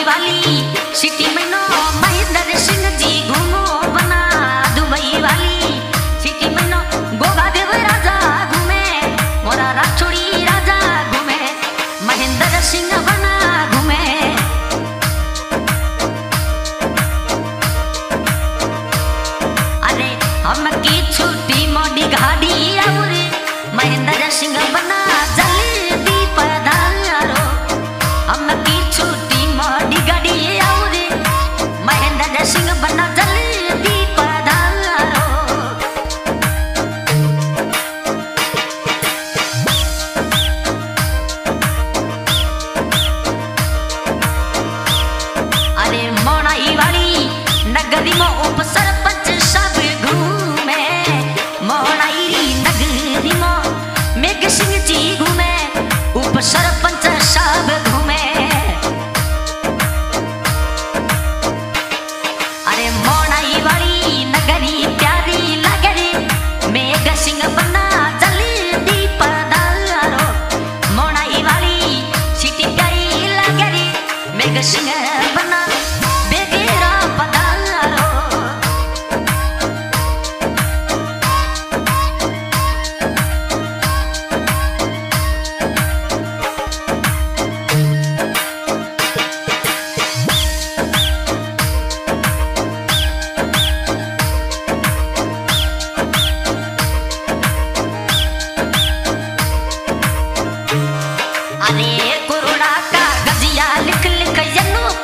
Diwali city में नो महेंद्र सिंह।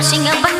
अनूप सिंह बना